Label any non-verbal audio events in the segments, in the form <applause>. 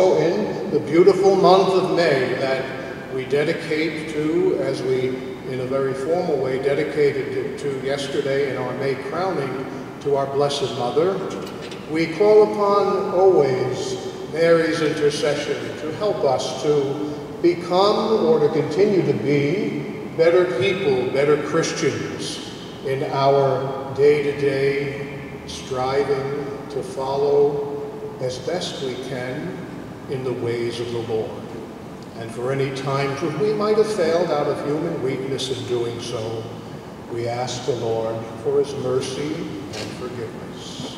also in the beautiful month of May that we dedicate to, as we, in a very formal way, dedicated to yesterday in our May crowning to our Blessed Mother, we call upon always Mary's intercession to help us to become or to continue to be better people, better Christians in our day-to-day striving to follow as best we can in the ways of the Lord. And for any times when we might have failed out of human weakness in doing so, we ask the Lord for his mercy and forgiveness.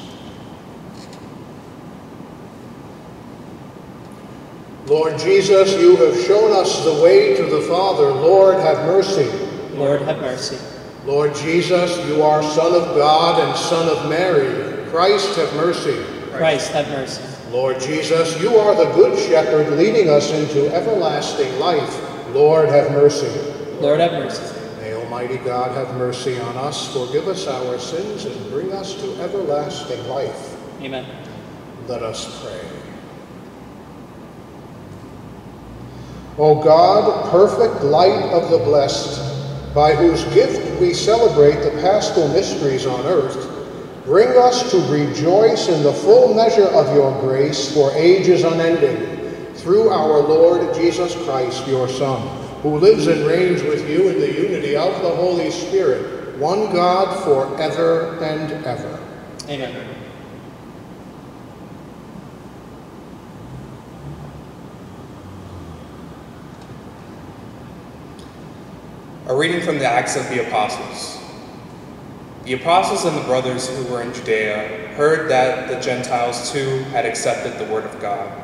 Lord Jesus, you have shown us the way to the Father. Lord, have mercy. Lord, have mercy. Lord Jesus, you are Son of God and Son of Mary. Christ, have mercy. Christ, have mercy. Lord Jesus, you are the Good Shepherd leading us into everlasting life. Lord, have mercy. Lord, have mercy. May Almighty God have mercy on us, forgive us our sins, and bring us to everlasting life. Amen. Let us pray. O God, perfect light of the blessed, by whose gift we celebrate the paschal mysteries on earth, bring us to rejoice in the full measure of your grace for ages unending, through our Lord Jesus Christ, your Son, who lives and reigns with you in the unity of the Holy Spirit, one God forever and ever. Amen. A reading from the Acts of the Apostles. The apostles and the brothers who were in Judea heard that the Gentiles too had accepted the word of God.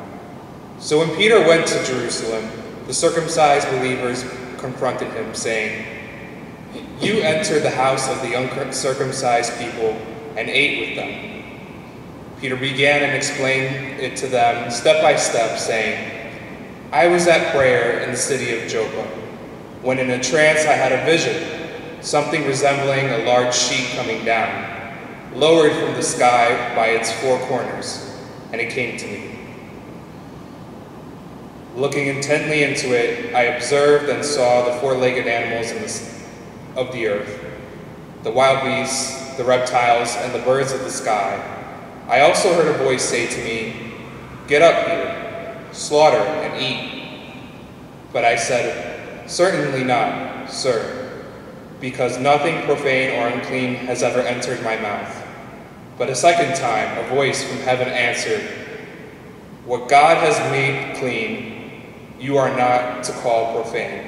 So when Peter went to Jerusalem, the circumcised believers confronted him, saying, You entered the house of the uncircumcised people and ate with them. Peter began and explained it to them step by step, saying, I was at prayer in the city of Joppa, when in a trance I had a vision something resembling a large sheet coming down, lowered from the sky by its four corners, and it came to me. Looking intently into it, I observed and saw the four-legged animals the, of the earth, the wild beasts, the reptiles, and the birds of the sky. I also heard a voice say to me, Get up, Peter, slaughter and eat. But I said, Certainly not, sir because nothing profane or unclean has ever entered my mouth. But a second time, a voice from heaven answered, What God has made clean, you are not to call profane.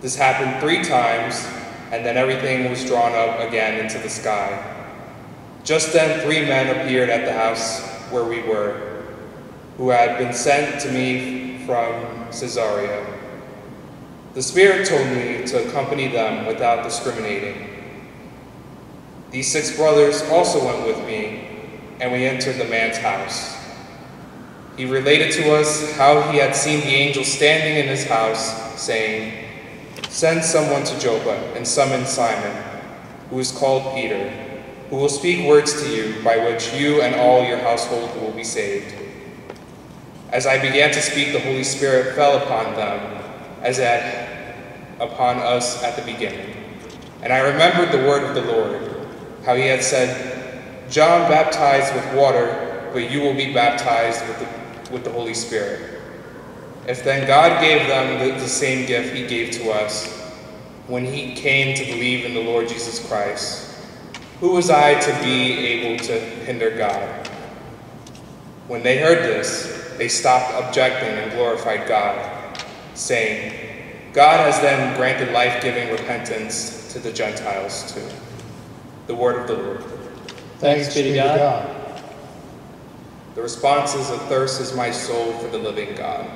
This happened three times, and then everything was drawn up again into the sky. Just then, three men appeared at the house where we were, who had been sent to me from Caesarea. The Spirit told me to accompany them without discriminating. These six brothers also went with me, and we entered the man's house. He related to us how he had seen the angel standing in his house, saying, Send someone to Joppa and summon Simon, who is called Peter, who will speak words to you by which you and all your household will be saved. As I began to speak, the Holy Spirit fell upon them as at upon us at the beginning. And I remembered the word of the Lord, how he had said, John baptized with water, but you will be baptized with the, with the Holy Spirit. If then God gave them the, the same gift he gave to us when he came to believe in the Lord Jesus Christ, who was I to be able to hinder God? When they heard this, they stopped objecting and glorified God, saying, God has then granted life-giving repentance to the Gentiles too. The word of the Lord. Thanks, be to God. God. The response is, A thirst is my soul for the living God.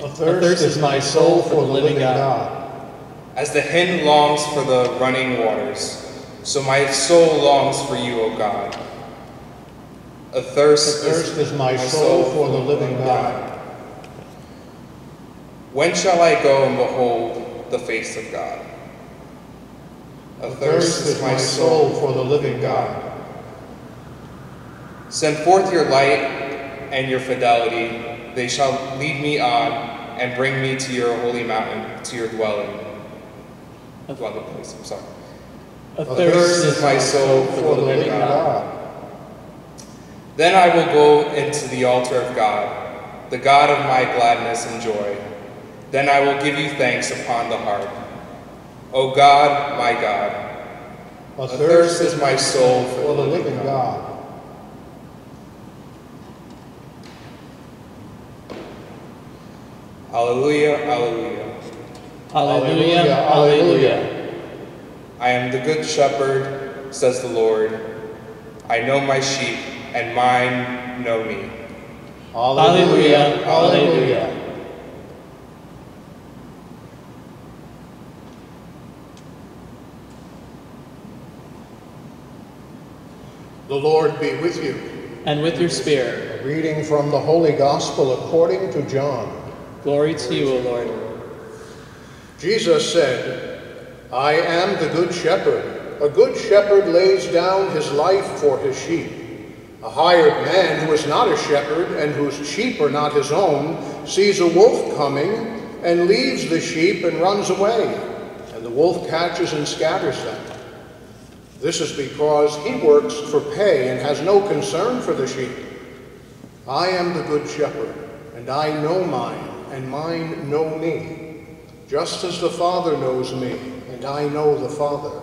A thirst, a thirst is my soul for the living God. God. As the hen longs for the running waters, so my soul longs for you, O God. A thirst, a thirst is, is, my soul for the living God. When shall I go and behold the face of God? Athirst is my soul for the living God. Send forth your light and your fidelity. They shall lead me on and bring me to your holy mountain, to your dwelling. Dwelling place, I'm sorry. Athirst is my soul for the living God. Then I will go into the altar of God, the God of my gladness and joy. Then I will give you thanks upon the harp. O God, my God, athirst is my soul for the living God. Alleluia, alleluia. Alleluia, alleluia. I am the good shepherd, says the Lord. I know my sheep, and mine know me. Alleluia, hallelujah. The Lord be with you. And with your spirit. A reading from the Holy Gospel according to John. Glory to you, O Lord. Jesus said, I am the good shepherd. A good shepherd lays down his life for his sheep. A hired man who is not a shepherd and whose sheep are not his own sees a wolf coming and leaves the sheep and runs away, and the wolf catches and scatters them. This is because he works for pay and has no concern for the sheep. I am the good shepherd, and I know mine, and mine know me, just as the Father knows me, and I know the Father.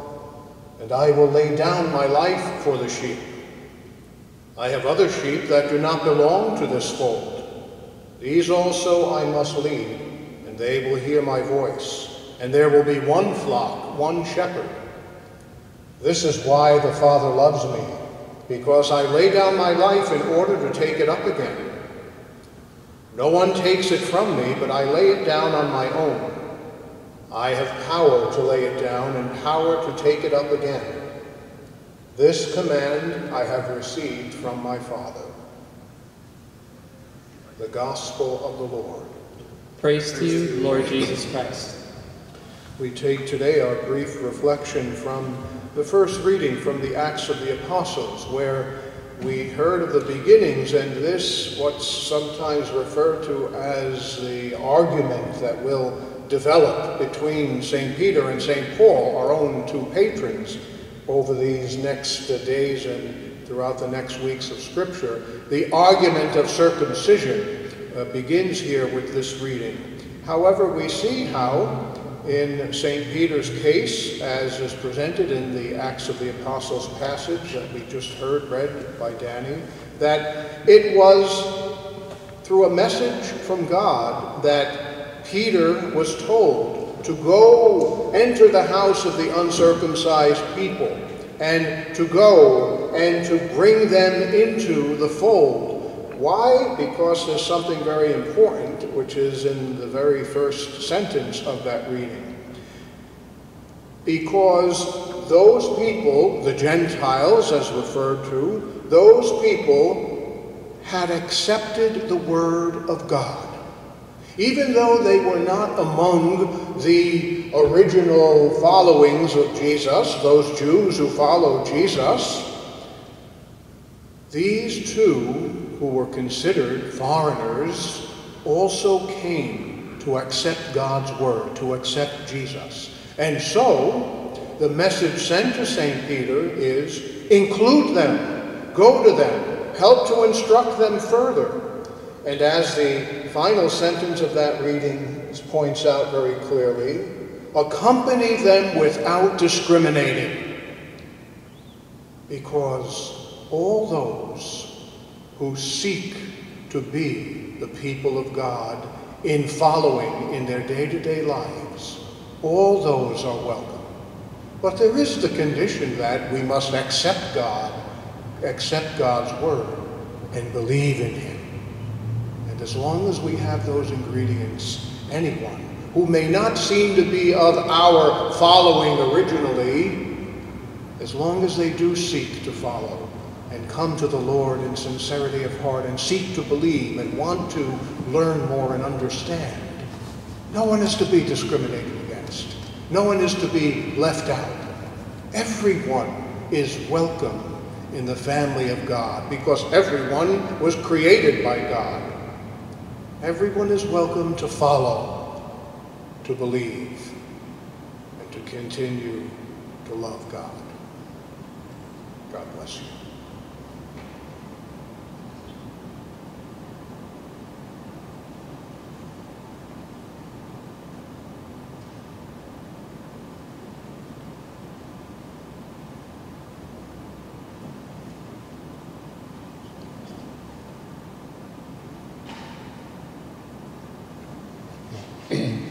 And I will lay down my life for the sheep. I have other sheep that do not belong to this fold. These also I must lead, and they will hear my voice. And there will be one flock, one shepherd. This is why the Father loves me, because I lay down my life in order to take it up again. No one takes it from me, but I lay it down on my own. I have power to lay it down and power to take it up again. This command I have received from my Father. The Gospel of the Lord. Praise to you, Lord Jesus Christ. We take today our brief reflection from the first reading from the Acts of the Apostles, where we heard of the beginnings and this, what's sometimes referred to as the argument that will develop between St. Peter and St. Paul, our own two patrons, over these next days and throughout the next weeks of Scripture. The argument of circumcision uh, begins here with this reading. However, we see how in St. Peter's case, as is presented in the Acts of the Apostles passage that we just heard read by Danny, that it was through a message from God that Peter was told to go enter the house of the uncircumcised people and to go and to bring them into the fold why? Because there's something very important, which is in the very first sentence of that reading. Because those people, the Gentiles as referred to, those people had accepted the Word of God. Even though they were not among the original followings of Jesus, those Jews who followed Jesus, these two who were considered foreigners also came to accept God's word, to accept Jesus. And so, the message sent to St. Peter is include them, go to them, help to instruct them further. And as the final sentence of that reading points out very clearly, accompany them without discriminating. Because all those who seek to be the people of God in following in their day to day lives. All those are welcome. But there is the condition that we must accept God, accept God's word, and believe in Him. And as long as we have those ingredients, anyone who may not seem to be of our following originally, as long as they do seek to follow, and come to the Lord in sincerity of heart and seek to believe and want to learn more and understand, No one is to be discriminated against. No one is to be left out. Everyone is welcome in the family of God because everyone was created by God. Everyone is welcome to follow, to believe, and to continue to love God. God bless you. The <clears throat>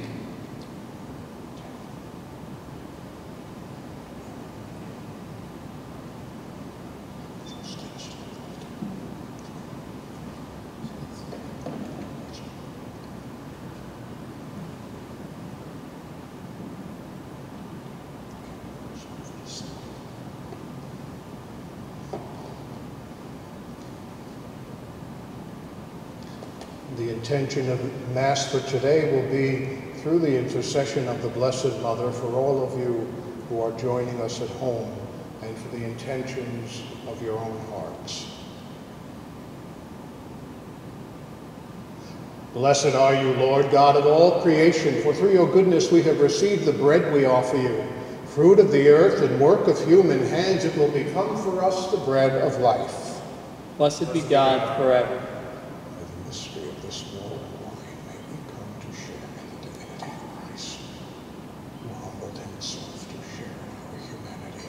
intention of Mass for today will be through the intercession of the Blessed Mother for all of you who are joining us at home and for the intentions of your own hearts. Blessed are you, Lord God of all creation, for through your goodness we have received the bread we offer you. Fruit of the earth and work of human hands, it will become for us the bread of life. Blessed be God forever. By the mystery of this water and wine, may we come to share in the divinity of Christ, who humbled himself to share in our humanity.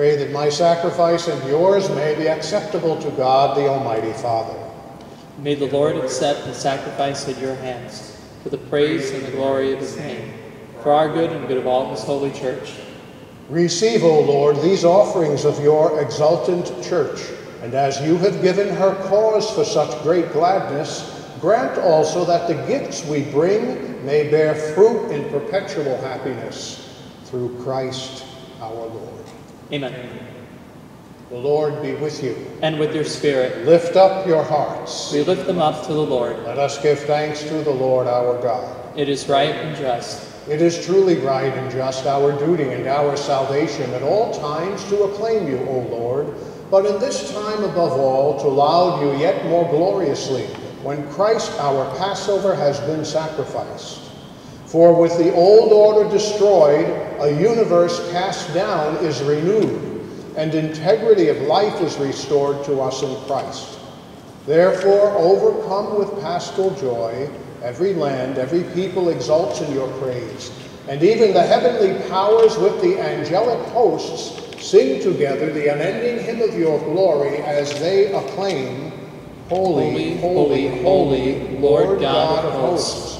Pray that my sacrifice and yours may be acceptable to God, the Almighty Father. May the Lord accept the sacrifice at your hands for the praise and the glory of his name, for our good and good of all his holy church. Receive, O Lord, these offerings of your exultant church, and as you have given her cause for such great gladness, grant also that the gifts we bring may bear fruit in perpetual happiness through Christ our Lord. Amen. The Lord be with you. And with your spirit, Lift up your hearts. we lift them up to the Lord. Let us give thanks to the Lord our God. It is right and just, It is truly right and just, our duty and our salvation at all times to acclaim you, O Lord, but in this time above all to laud you yet more gloriously when Christ our Passover has been sacrificed. For with the old order destroyed, a universe cast down is renewed, and integrity of life is restored to us in Christ. Therefore, overcome with paschal joy, every land, every people exults in your praise, and even the heavenly powers with the angelic hosts sing together the unending hymn of your glory as they acclaim, Holy, holy, holy, Lord God of hosts.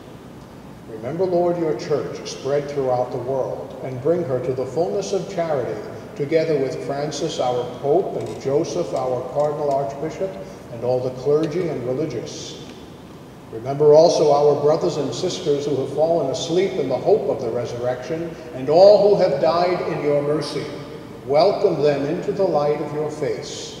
Remember, Lord, your church spread throughout the world, and bring her to the fullness of charity, together with Francis, our Pope, and Joseph, our Cardinal Archbishop, and all the clergy and religious. Remember also our brothers and sisters who have fallen asleep in the hope of the resurrection, and all who have died in your mercy. Welcome them into the light of your face.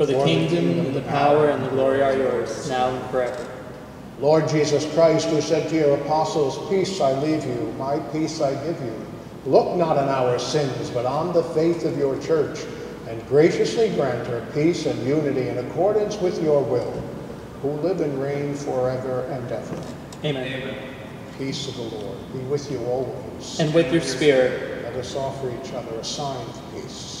For the kingdom, and the power, and the glory are yours, now and forever. Lord Jesus Christ, who said to your apostles, Peace I leave you, my peace I give you, look not on our sins, but on the faith of your church, and graciously grant her peace and unity in accordance with your will, who live and reign forever and ever. Amen. Peace of the Lord be with you always. And with your spirit, Let us offer each other a sign of peace.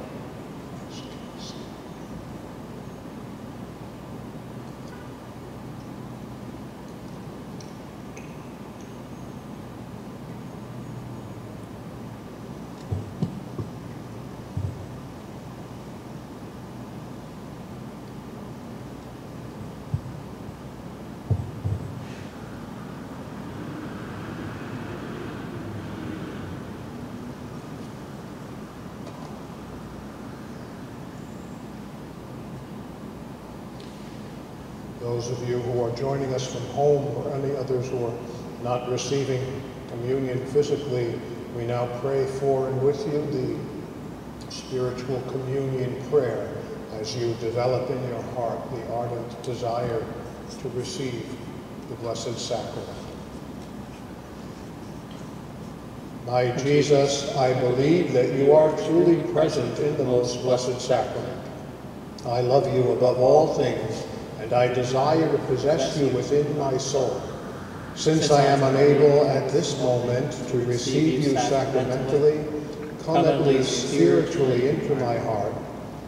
Those of you who are joining us from home or any others who are not receiving communion physically, we now pray for and with you the spiritual communion prayer. As you develop in your heart the ardent desire to receive the Blessed Sacrament. My Jesus, I believe that you are truly present in the most blessed sacrament. I love you above all things, and I desire to possess you within my soul. Since I am unable at this moment to receive you sacramentally, come at least spiritually into my heart.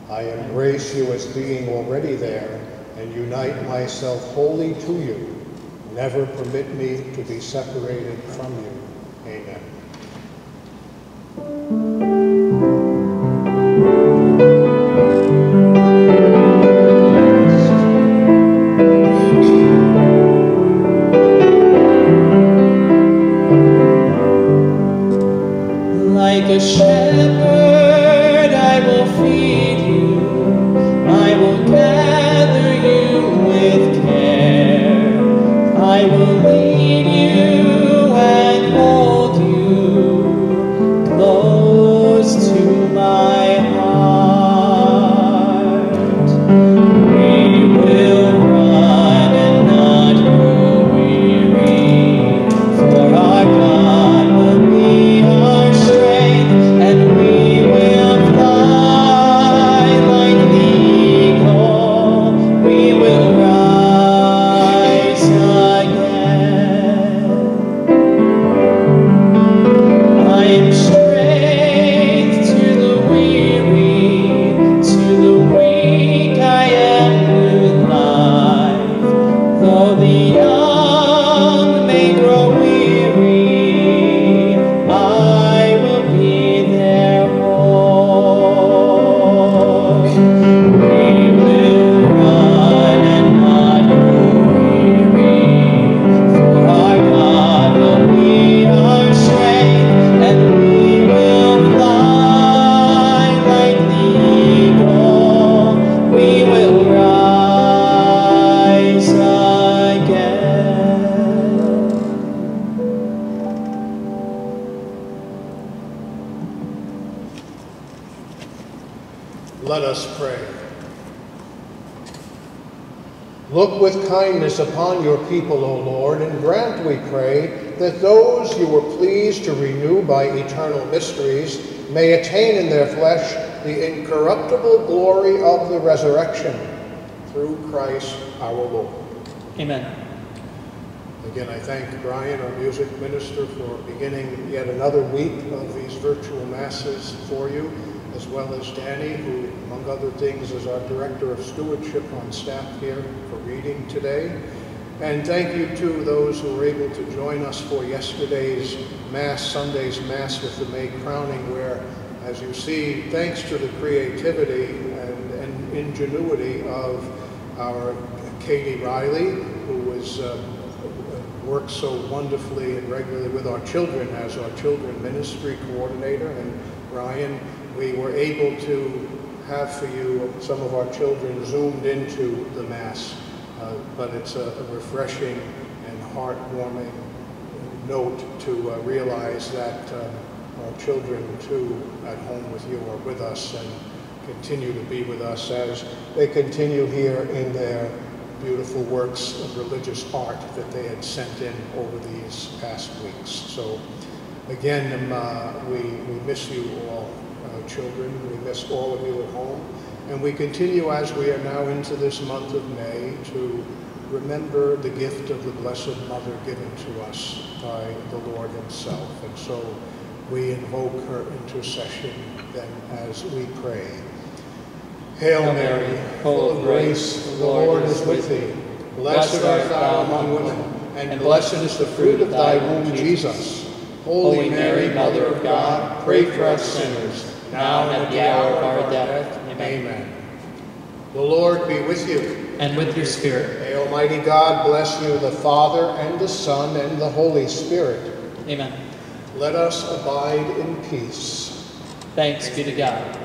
I embrace you as being already there and unite myself wholly to you. Never permit me to be separated from you. Amen. People, O Lord, and grant, we pray, that those you were pleased to renew by eternal mysteries may attain in their flesh the incorruptible glory of the resurrection through Christ our Lord. Amen. Again, I thank Brian, our music minister, for beginning yet another week of these virtual masses for you, as well as Danny, who, among other things, is our director of stewardship on staff here for reading today. And thank you to those who were able to join us for yesterday's Mass, Sunday's Mass with the May crowning, where, as you see, thanks to the creativity and, and ingenuity of our Katie Riley, who was uh, works so wonderfully and regularly with our children as our children ministry coordinator. And Ryan, we were able to have for you some of our children zoomed into the Mass. Uh, but it's a, a refreshing and heartwarming note to uh, realize that uh, our children, too, at home with you are with us and continue to be with us as they continue here in their beautiful works of religious art that they had sent in over these past weeks. So again, um, uh, we, we miss you all, uh, children. We miss all of you at home. And we continue as we are now into this month of May to remember the gift of the Blessed Mother given to us by the Lord himself. And so we invoke her intercession then as we pray. Hail Mary, full of grace, the Lord is with thee. Blessed art thou among women, and blessed is the fruit of thy womb, Jesus. Holy Mary, Mother of God, pray for us sinners, now and at the hour of our death. Amen. The Lord be with you. And with your spirit. May Almighty God bless you, the Father, and the Son, and the Holy Spirit. Amen. Let us abide in peace. Thanks be to God.